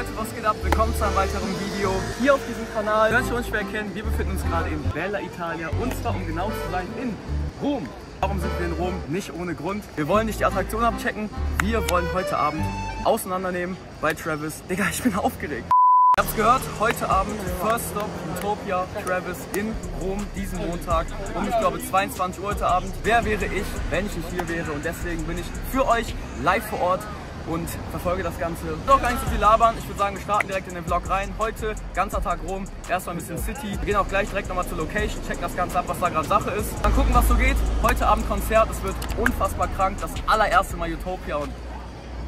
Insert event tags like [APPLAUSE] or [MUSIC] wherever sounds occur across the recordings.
Leute, was geht ab? Willkommen zu einem weiteren Video hier auf diesem Kanal. Könnt ihr uns schwer erkennen, wir befinden uns gerade in Bella Italia und zwar, um genau zu sein, in Rom. Warum sind wir in Rom? Nicht ohne Grund. Wir wollen nicht die Attraktion abchecken, wir wollen heute Abend auseinandernehmen bei Travis. Digga, ich bin aufgeregt. Ihr habt gehört, heute Abend First Stop Utopia Travis in Rom diesen Montag um ich glaube 22 Uhr heute Abend. Wer wäre ich, wenn ich nicht hier wäre und deswegen bin ich für euch live vor Ort und verfolge das Ganze. Doch gar nicht so viel labern. Ich würde sagen, wir starten direkt in den Vlog rein. Heute, ganzer Tag Rom, erstmal ein bisschen City. Wir gehen auch gleich direkt nochmal zur Location, checken das Ganze ab, was da gerade Sache ist. Dann gucken, was so geht. Heute Abend Konzert, es wird unfassbar krank. Das allererste Mal Utopia und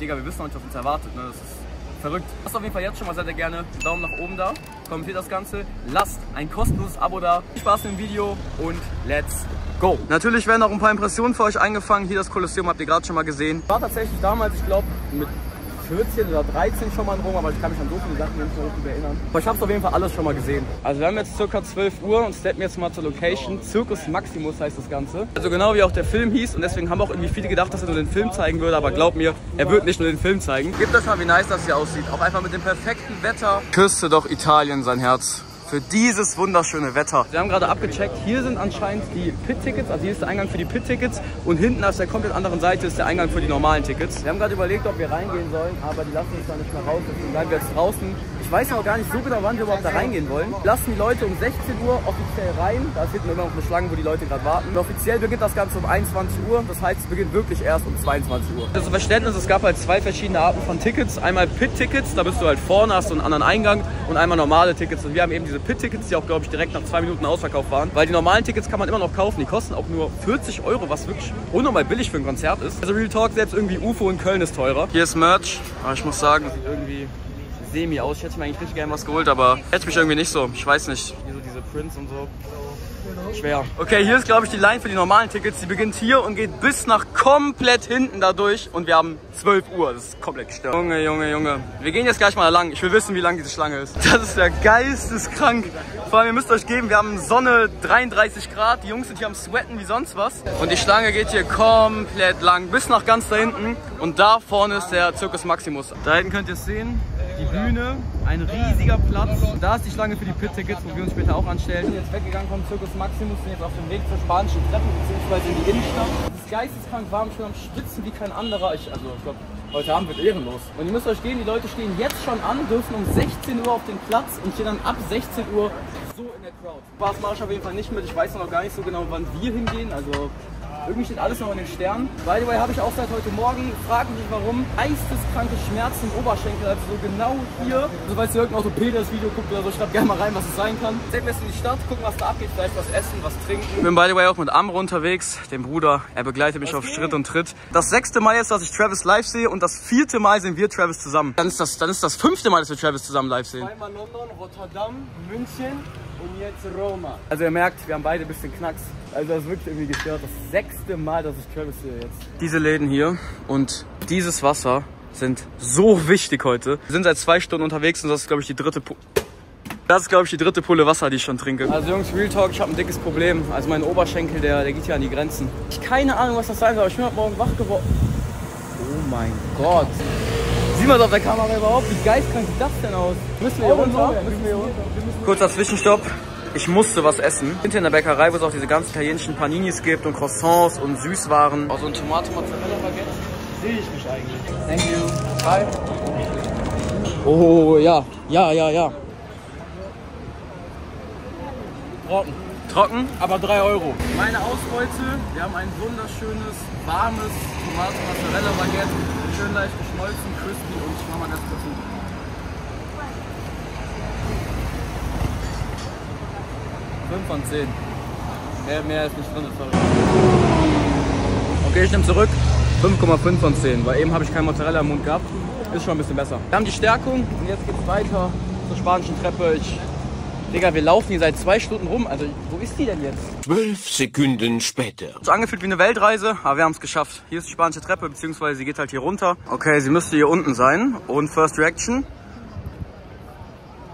Digga, wir wissen noch nicht, was uns erwartet. Ne? Das ist verrückt. Lasst auf jeden Fall jetzt schon mal sehr, sehr gerne einen Daumen nach oben da. Kommentiert das Ganze. Lasst ein kostenloses Abo da. Viel Spaß mit dem Video und let's go. Natürlich werden auch ein paar Impressionen für euch eingefangen. Hier das Kolosseum habt ihr gerade schon mal gesehen. War tatsächlich damals, ich glaube, mit 14 oder 13 schon mal in Rom, aber ich kann mich an so viele Sachen nicht mehr erinnern. Aber ich habe es auf jeden Fall alles schon mal gesehen. Also wir haben jetzt ca. 12 Uhr und steppen jetzt mal zur Location. Circus Maximus heißt das Ganze. Also genau wie auch der Film hieß und deswegen haben auch irgendwie viele gedacht, dass er nur den Film zeigen würde, aber glaub mir, er wird nicht nur den Film zeigen. Gebt euch mal, wie nice das hier aussieht. Auch einfach mit dem perfekten Wetter. Küsste doch Italien sein Herz für dieses wunderschöne Wetter. Wir haben gerade abgecheckt, hier sind anscheinend die Pit-Tickets, also hier ist der Eingang für die Pit-Tickets und hinten auf der komplett anderen Seite ist der Eingang für die normalen Tickets. Wir haben gerade überlegt, ob wir reingehen sollen, aber die lassen uns da nicht mehr raus, deswegen bleiben wir jetzt draußen. Ich weiß noch gar nicht so genau, wann wir überhaupt da reingehen wollen. Lassen die Leute um 16 Uhr offiziell rein, da ist hinten immer noch eine Schlange, wo die Leute gerade warten. Und offiziell beginnt das Ganze um 21 Uhr, das heißt, es beginnt wirklich erst um 22 Uhr. Also Verständnis, es gab halt zwei verschiedene Arten von Tickets. Einmal Pit-Tickets, da bist du halt vorne, hast du einen anderen Eingang und einmal normale Tickets. Und wir haben eben diese Pit-Tickets, die auch, glaube ich, direkt nach zwei Minuten ausverkauft waren. Weil die normalen Tickets kann man immer noch kaufen. Die kosten auch nur 40 Euro, was wirklich unnormal billig für ein Konzert ist. Also Real Talk, selbst irgendwie UFO in Köln ist teurer. Hier ist Merch, aber ich muss sagen, sieht irgendwie semi aus. Ich hätte mir eigentlich richtig gerne was geholt, aber hätte mich irgendwie nicht so. Ich weiß nicht. Hier so diese Prints und so. Schwer. Okay, hier ist glaube ich die Line für die normalen Tickets. Die beginnt hier und geht bis nach komplett hinten da durch. Und wir haben 12 Uhr. Das ist komplett gestört. Junge, Junge, Junge. Wir gehen jetzt gleich mal lang. Ich will wissen, wie lang diese Schlange ist. [LAUGHS] Das ist der geisteskrank. Vor allem, ihr müsst euch geben, wir haben Sonne 33 Grad. Die Jungs sind hier am Sweaten wie sonst was. Und die Schlange geht hier komplett lang. Bis nach ganz da hinten. Und da vorne ist der Circus Maximus. Da hinten könnt ihr es sehen Bühne, ein riesiger Platz. Da ist die Schlange für die Pit-Tickets, wo wir uns später auch anstellen. Wir sind jetzt weggegangen vom Circus Maximus, sind jetzt auf dem Weg zur spanischen Treppe bzw. in die Innenstadt. Ist geisteskrank warm, ich bin am Schwitzen wie kein anderer. Ich, also ich glaube, heute Abend wird ehrenlos. Und ihr müsst euch gehen, die Leute stehen jetzt schon an, dürfen um 16 Uhr auf den Platz und stehen dann ab 16 Uhr so in der Crowd. Spaß mache ich auf jeden Fall nicht mit. Ich weiß noch gar nicht so genau, wann wir hingehen. Also irgendwie steht alles noch in den Sternen. By the way, habe ich auch seit heute Morgen, fragen mich warum, geisteskranke Schmerzen im Oberschenkel, also so genau hier. Also falls ihr irgendein Orthopäde das Video guckt oder so, schreibt gerne mal rein, was es sein kann. Sehen wir jetzt in die Stadt, gucken, was da abgeht, vielleicht was essen, was trinken. Ich bin by the way auch mit Amro unterwegs, dem Bruder. Er begleitet mich was auf geht? Schritt und Tritt. Das sechste Mal jetzt, dass ich Travis live sehe und das vierte Mal sehen wir Travis zusammen. Dann ist das, dann ist das fünfte Mal, dass wir Travis zusammen live sehen. Zweimal London, Rotterdam, München und jetzt Roma. Also ihr merkt, wir haben beide ein bisschen Knacks. Also das ist wirklich irgendwie gestört. Das sechste Mal, dass ich Travis sehe jetzt. Diese Läden hier und dieses Wasser sind so wichtig heute. Wir sind seit zwei Stunden unterwegs und das ist, glaube ich, die dritte... Pu das ist, glaube ich, die dritte Pulle Wasser, die ich schon trinke. Also Jungs, Real Talk, ich habe ein dickes Problem. Also mein Oberschenkel, der, der geht hier an die Grenzen. Ich habe keine Ahnung, was das sein soll, aber ich bin heute Morgen wach geworden. Oh mein Gott. Man das auf der Kamera überhaupt? Wie geistkrank sieht das denn aus? Müssen wir hier runter? Müssen wir hier runter? Kurzer Zwischenstopp. Ich musste was essen. Hinter in der Bäckerei, wo es auch diese ganzen italienischen Paninis gibt und Croissants und Süßwaren. Oh, so ein Tomate-Mozzarella-Baguette sehe ich mich eigentlich. Thank you. Bye. Oh, ja. Ja, ja, ja. Trocken. Trocken? Aber 3 Euro. Meine Ausbeute, wir haben ein wunderschönes, warmes Tomate-Mozzarella-Baguette. Schön leicht geschmolzen, crispy mal das dazu. 5 von 10. Mehr, mehr ist nicht drin, sorry. Okay, ich nehme zurück. 5,5 von 10, weil eben habe ich kein Mozzarella im Mund gehabt. Ist schon ein bisschen besser. Wir haben die Stärkung und jetzt geht es weiter zur spanischen Treppe. Ich, Digga, wir laufen hier seit zwei Stunden rum. Also, wo ist die denn jetzt? Zwölf Sekunden später. So angefühlt wie eine Weltreise, aber wir haben es geschafft. Hier ist die spanische Treppe, beziehungsweise sie geht halt hier runter. Okay, sie müsste hier unten sein. Und First Reaction.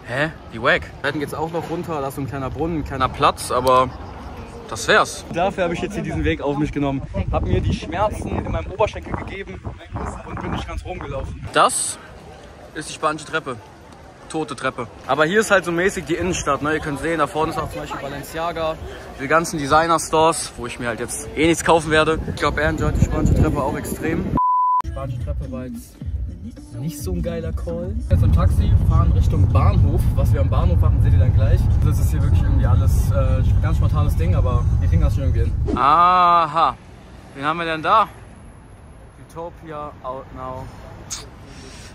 Hä? Wie wack. Da hinten geht's auch noch runter, da ist so ein kleiner Brunnen, ein kleiner Platz, aber das wär's. Dafür habe ich jetzt hier diesen Weg auf mich genommen. Habe mir die Schmerzen in meinem Oberschenkel gegeben und bin nicht ganz rumgelaufen. Das ist die spanische Treppe. Tote Treppe. Aber hier ist halt so mäßig die Innenstadt. Ne? Ihr könnt sehen, da vorne ist auch zum Beispiel Balenciaga. Die ganzen Designer-Stores, wo ich mir halt jetzt eh nichts kaufen werde. Ich glaube, er enjoyt die spanische Treppe auch extrem. Die spanische Treppe war jetzt nicht so ein geiler Call. Jetzt im Taxi fahren Richtung Bahnhof. Was wir am Bahnhof machen, seht ihr dann gleich. Das ist hier wirklich irgendwie alles äh, ganz spontanes Ding, aber wir kriegen das schon irgendwie hin. Aha. Wen haben wir denn da? Utopia Out Now.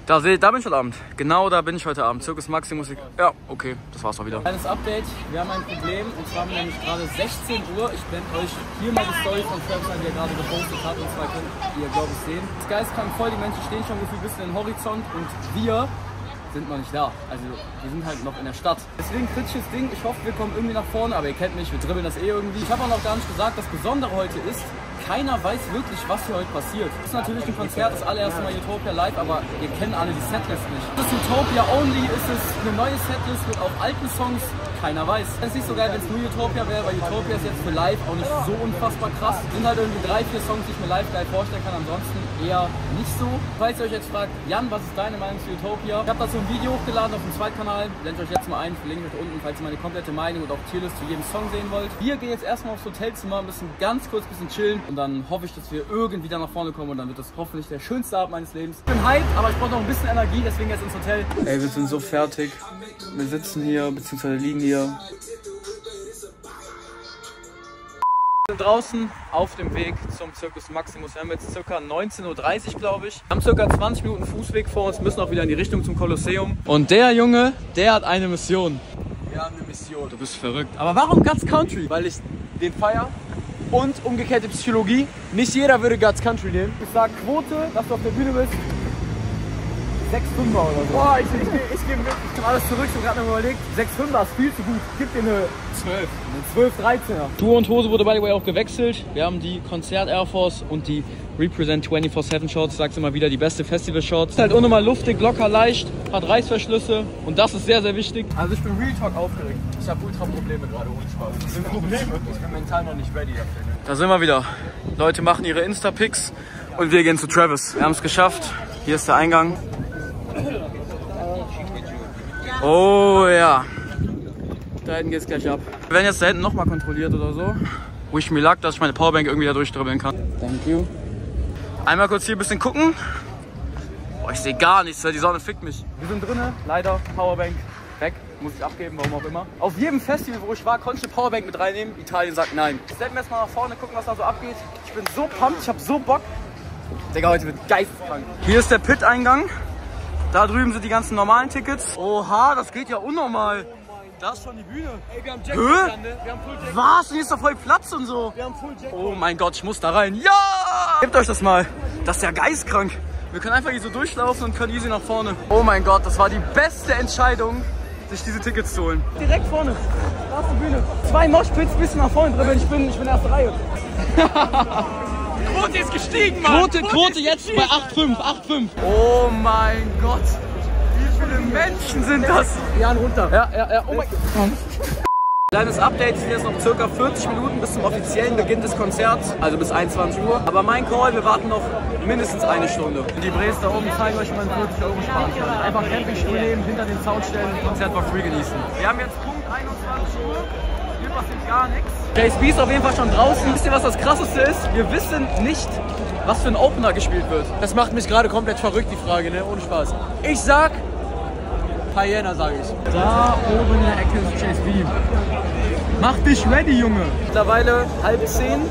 Da, da bin ich heute Abend. Genau da bin ich heute Abend. Zirkus Maximus. Ja, okay, das war's auch wieder. Kleines Update. Wir haben ein Problem und zwar haben wir nämlich gerade 16 Uhr. Ich blende euch hier mal die Story von Travis ein, die er gerade gepostet hat. Und zwar könnt ihr, glaube ich, sehen. Das Geistkrank voll. Die Menschen stehen schon gefühlt bis in den Horizont und wir sind noch nicht da. Also wir sind halt noch in der Stadt. Deswegen kritisches Ding. Ich hoffe, wir kommen irgendwie nach vorne, aber ihr kennt mich, wir dribbeln das eh irgendwie. Ich habe auch noch gar nicht gesagt, das Besondere heute ist, keiner weiß wirklich, was hier heute passiert. Das ist natürlich ein Konzert, das allererste Mal Utopia live, aber wir kennen alle die Setlist nicht. Das ist Utopia Only, ist es eine neue Setlist mit auch alten Songs, keiner weiß. Es ist nicht so geil, wenn es nur Utopia wäre, weil Utopia ist jetzt für live auch nicht so unfassbar krass. Es sind halt irgendwie drei, vier Songs, die ich mir live geil vorstellen kann, ansonsten eher nicht so. Falls ihr euch jetzt fragt, Jan, was ist deine Meinung zu Utopia? Ich habe dazu ein Video hochgeladen auf dem Zweitkanal, blendet euch jetzt mal ein, verlinke ich euch unten, falls ihr meine komplette Meinung und auch Tierlist zu jedem Song sehen wollt. Wir gehen jetzt erstmal aufs Hotelzimmer, bisschen ganz kurz ein bisschen chillen und dann hoffe ich, dass wir irgendwie da nach vorne kommen und dann wird das hoffentlich der schönste Abend meines Lebens. Ich bin hyped, aber ich brauche noch ein bisschen Energie, deswegen jetzt ins Hotel. Ey, wir sind so fertig. Wir sitzen hier, beziehungsweise liegen hier. Sind draußen auf dem Weg zum Circus Maximus. Wir haben jetzt ca. 19.30 Uhr, glaube ich. Wir haben ca. 20 Minuten Fußweg vor uns, müssen auch wieder in die Richtung zum Kolosseum. Und der Junge, der hat eine Mission. Wir haben eine Mission. Du bist verrückt. Aber warum Guts Country? Weil ich den feier und umgekehrte Psychologie. Nicht jeder würde Guts Country nehmen. Ich sag Quote, dass du auf der Bühne bist. 6,5er oder so. Boah, ich, ich, ich, ich gebe mit. Ich habe alles zurück, ich habe gerade noch überlegt. 6,5er ist viel zu gut. Gib dir eine 12. Eine 12, 13er. Tour und Hose wurde by the way auch gewechselt. Wir haben die Konzert Air Force und die Represent 24-7 Shorts. Ich sag's immer wieder, die beste Festival Shorts. Ist halt unnormal luftig, locker, leicht, hat Reißverschlüsse und das ist sehr, sehr wichtig. Also ich bin Real Talk aufgeregt. Ich habe ultra Probleme gerade, ohne Spaß. Das sind Probleme. Ich bin mental noch nicht ready dafür. Da sind wir wieder. Leute machen ihre Insta-Pics und wir gehen zu Travis. Wir haben es geschafft. Hier ist der Eingang. Oh ja. Da hinten geht's gleich ab. Wir werden jetzt da hinten nochmal kontrolliert oder so. Wish me luck, dass ich meine Powerbank irgendwie da durchdribbeln kann. Thank you. Einmal kurz hier ein bisschen gucken. Boah, ich sehe gar nichts, weil die Sonne fickt mich. Wir sind drinnen, leider Powerbank weg. Muss ich abgeben, warum auch immer. Auf jedem Festival, wo ich war, konnte ich eine Powerbank mit reinnehmen. Italien sagt nein. Ich stelle mir erstmal nach vorne, gucken, was da so abgeht. Ich bin so pumped, ich habe so Bock. Digga, heute wird geisteskrank. Hier ist der Pit-Eingang. Da drüben sind die ganzen normalen Tickets. Oha, das geht ja unnormal. Da ist schon die Bühne. Ey, wir haben Hä? Jackpot ne? Wir haben Full Jackpot. Was? Und hier ist doch voll Platz und so. Wir haben Full Jackpot. Oh mein Gott, ich muss da rein. Ja! Gebt euch das mal. Das ist ja geistkrank. Wir können einfach hier so durchlaufen und können easy nach vorne. Oh mein Gott, das war die beste Entscheidung, sich diese Tickets zu holen. Direkt vorne. Da ist die Bühne. Zwei Moshpits bis nach vorne drin. Ich bin, ich bin erste Reihe. [LAUGHS] Quote ist gestiegen, Mann. Quote, Quote jetzt bei 8,5, 8,5. Oh mein Gott. Wie viele Menschen sind das? Jan runter. Ja, ja, ja. Oh mein Gott. Kleines Update, es sind jetzt noch circa 40 Minuten bis zum offiziellen Beginn des Konzerts, also bis 21 Uhr. Aber mein Call, wir warten noch mindestens eine Stunde. Die Brees da oben zeigen euch, wie man 40 Euro sparen kann. Einfach Campingstuhl nehmen, hinter den Sound stellen, Konzert for free genießen. Wir haben jetzt Punkt 21 Uhr, passiert gar nichts. JSB ist auf jeden Fall schon draußen. Wisst ihr, was das Krasseste ist? Wir wissen nicht, was für ein Opener gespielt wird. Das macht mich gerade komplett verrückt, die Frage, ne? Ohne Spaß. Ich sag, Hyena, sage ich. Da oben in der Ecke ist JSB. Mach dich ready, Junge. Mittlerweile halb zehn.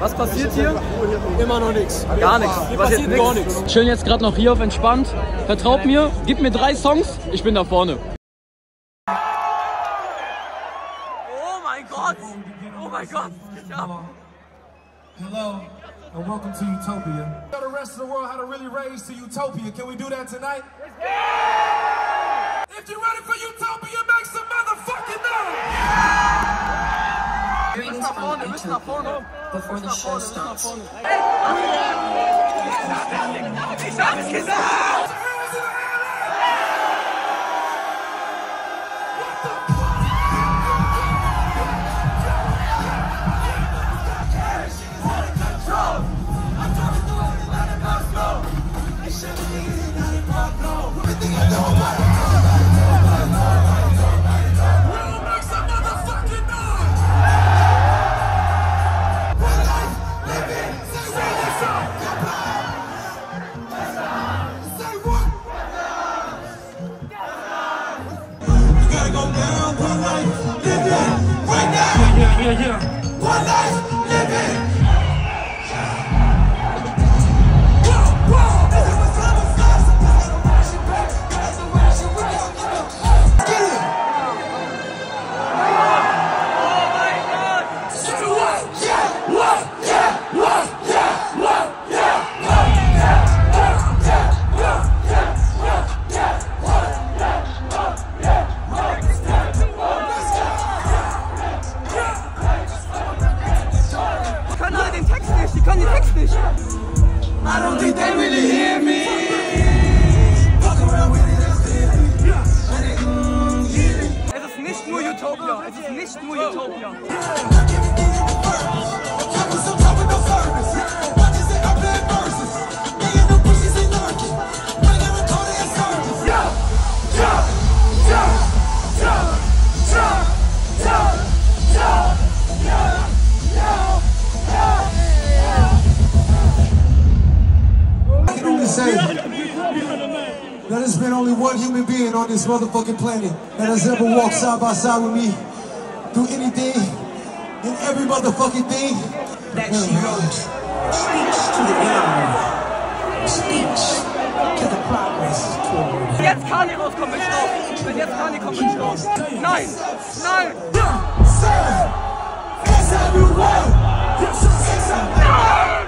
Was passiert hier? Immer noch nichts. Gar nichts. Hier Was passiert jetzt gar nix? nichts. Chillen jetzt gerade noch hier auf entspannt. Vertraut mir, gib mir drei Songs, ich bin da vorne. Mein Gott! Ich Hello and welcome to Utopia. Tell the rest of the world how to really raise to Utopia. Can we do that tonight? If you're ready for Utopia, make some motherfucking noise! Wir müssen nach vorne, wir müssen nach vorne. before the show starts. man on this motherfucking planet that has ever walked side by side with me through anything and every motherfucking thing. That she wrote speaks to the ground, speaks to the progress toward. Jetzt Kali rauskommt mit Staub. Wenn jetzt Kali kommt mit Staub. Nein, nein. Yes, everyone. Yes, everyone. No!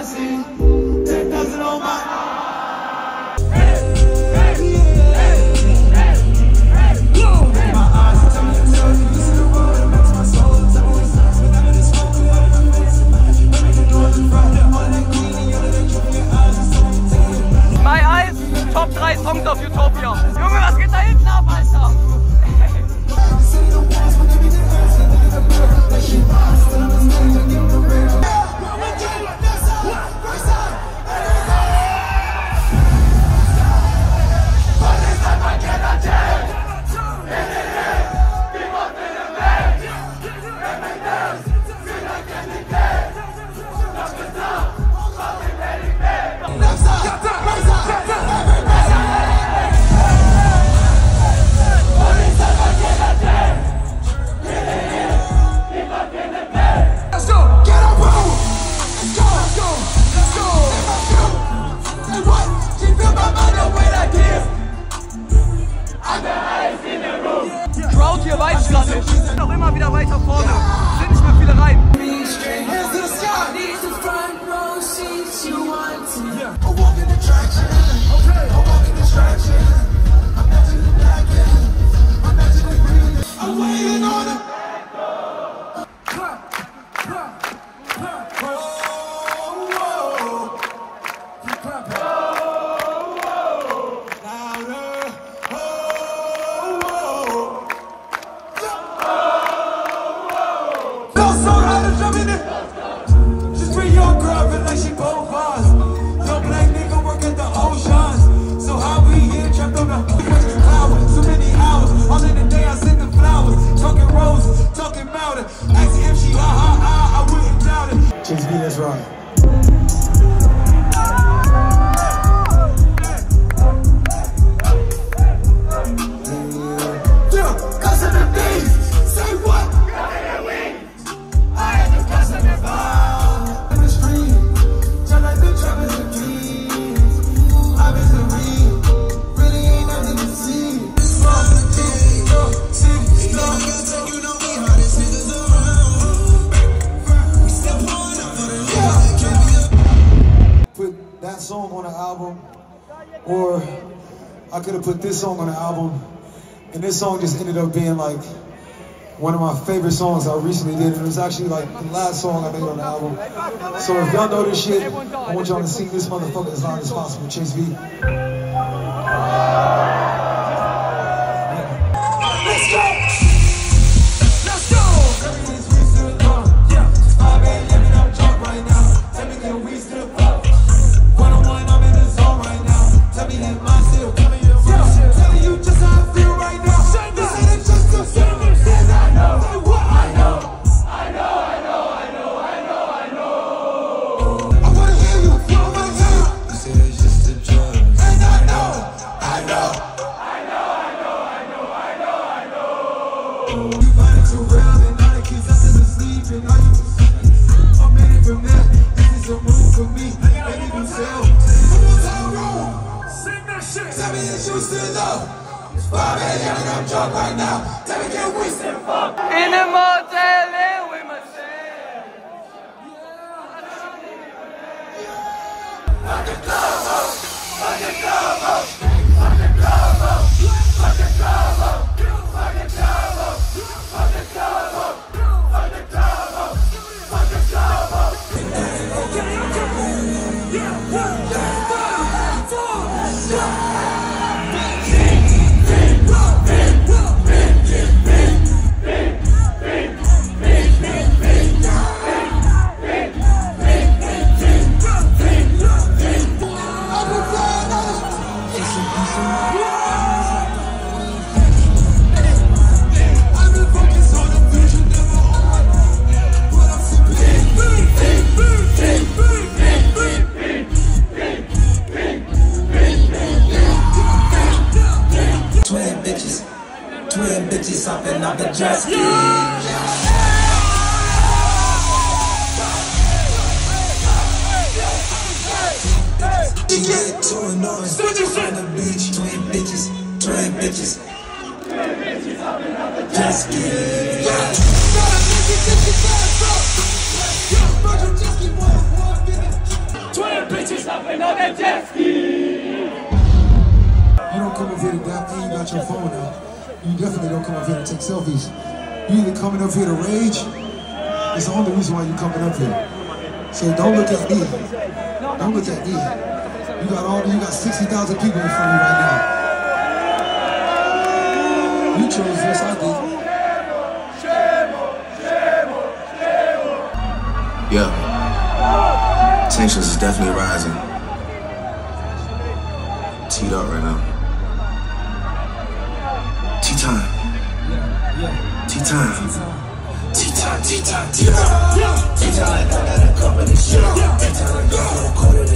assim, tentando não matar. Top 3 Songs auf Utopia. Junge, was geht da? I could have put this song on the album, and this song just ended up being like one of my favorite songs I recently did, and it was actually like the last song I made on the album. So if y'all know this shit, I want y'all to sing this motherfucker as loud as possible. Chase V. Let's go! out. Coming up here to rage. It's the only reason why you're coming up here. So don't look at me. Don't look at me. You got all you got 60,000 people in front of you right now. You chose this, I did. Yeah. Tensions is definitely rising. Teed up right now.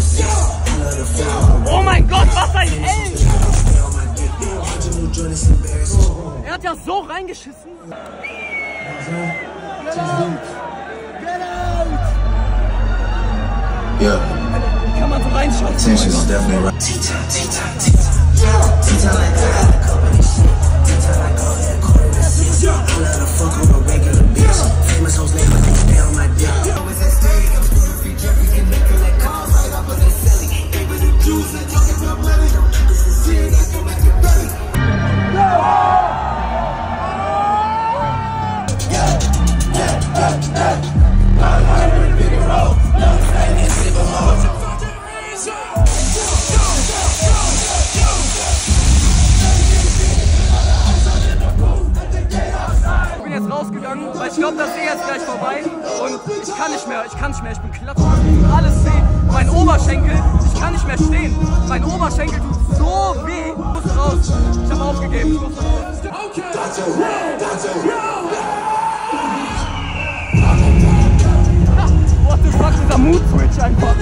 Six. I love the flow. Oh mein Gott, was ein embarrassing. Er hat ja so reingeschissen. Yeah. Kann man so reinschauen. Tensions is definitely rising. Tea time, six. I love the fuck on a regular bitch. Famous hoes weil ich glaube, das ist eh jetzt gleich vorbei. Und ich kann nicht mehr, ich kann nicht mehr, ich bin klatsch. Alles weh. Mein Oberschenkel, ich kann nicht mehr stehen. Mein Oberschenkel tut so weh. Ich muss raus. Ich habe aufgegeben. Ich muss raus. Okay. Yo. [LAUGHS] What the fuck, dieser Mood Switch einfach.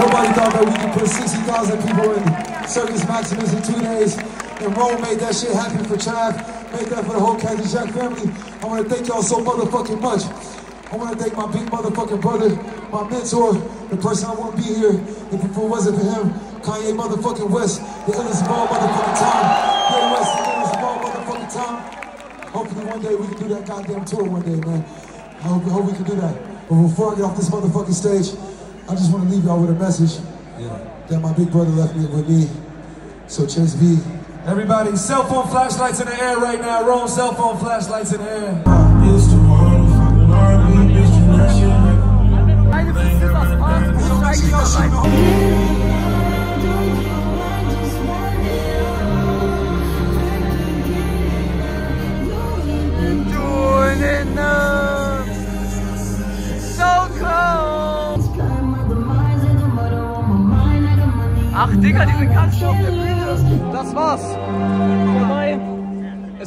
Nobody thought that we could put 60,000 people in Circus Maximus in two days. And Rome made that shit happen for Trav, made that for the whole Cactus Jack family. I want to thank y'all so motherfucking much. I want to thank my big motherfucking brother, my mentor, the person I wouldn't be here if it wasn't for him. Kanye motherfucking West, the illest of all motherfucking time. Kanye West, the illest of all motherfucking time. Hopefully one day we can do that goddamn tour one day, man. I hope, I hope we can do that. But before I get off this motherfucking stage, I just want to leave y'all with a message that my big brother left me with me. So Chase V. Everybody, cell phone flashlights in the air right now. Roll cell phone flashlights in the air. Used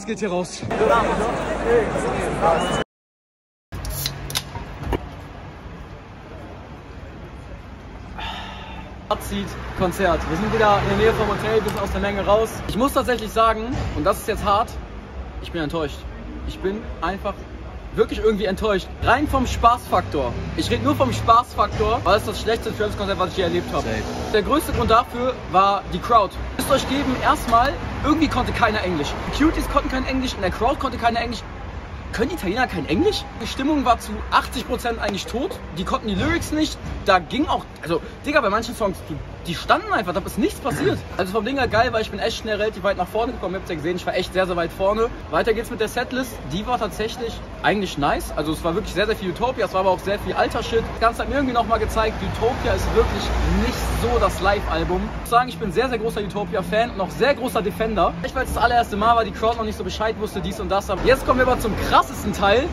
Es geht hier raus. Fazit, Konzert. Wir sind wieder in der Nähe vom Hotel, wir sind aus der Menge raus. Ich muss tatsächlich sagen, und das ist jetzt hart, ich bin enttäuscht. Ich bin einfach wirklich irgendwie enttäuscht. Rein vom Spaßfaktor. Ich rede nur vom Spaßfaktor, weil es das schlechteste Travis-Konzert, was ich je erlebt habe. Der größte Grund dafür war die Crowd. Müsst euch geben, erstmal, irgendwie konnte keiner Englisch. Die Cuties konnten kein Englisch und der Crowd konnte keiner Englisch. Können die Italiener kein Englisch? Die Stimmung war zu 80% eigentlich tot. Die konnten die Lyrics nicht. Da ging auch, also, Digga, bei manchen Songs, die, die standen einfach, da ist nichts passiert. Also vom Ding her geil, weil ich bin echt schnell relativ weit nach vorne gekommen. Ihr habt ja gesehen, ich war echt sehr, sehr weit vorne. Weiter geht's mit der Setlist. Die war tatsächlich eigentlich nice. Also es war wirklich sehr, sehr viel Utopia. Es war aber auch sehr viel alter Shit. Das Ganze hat mir irgendwie nochmal gezeigt, Utopia ist wirklich nicht so das Live-Album. Ich muss sagen, ich bin sehr, sehr großer Utopia-Fan und auch sehr großer Defender. Vielleicht weil es das allererste Mal war, die Crowd noch nicht so Bescheid wusste, dies und das. Aber jetzt kommen wir aber zum krassesten Teil.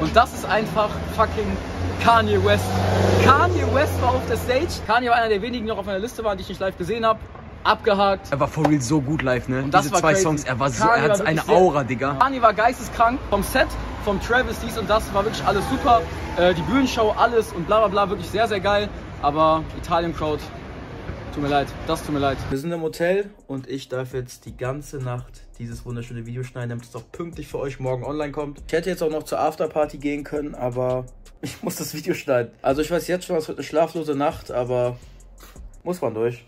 Und das ist einfach fucking Kanye West. Kanye West war auf der Stage. Kanye war einer der wenigen, die noch auf meiner Liste waren, die ich nicht live gesehen habe. Abgehakt. Er war for real so gut live, ne? Und das Diese war zwei crazy. Songs, er war so, Kanye er hat eine Aura, Digga. Kanye war geisteskrank. Vom Set, vom Travis, dies und das war wirklich alles super. Äh, die Bühnenshow, alles und bla bla bla, wirklich sehr, sehr geil. Aber Italien-Crowd, tut mir leid, das tut mir leid. Wir sind im Hotel und ich darf jetzt die ganze Nacht dieses wunderschöne Video schneiden, damit es auch pünktlich für euch morgen online kommt. Ich hätte jetzt auch noch zur Afterparty gehen können, aber ich muss das Video schneiden. Also ich weiß jetzt schon, es wird eine schlaflose Nacht, aber muss man durch.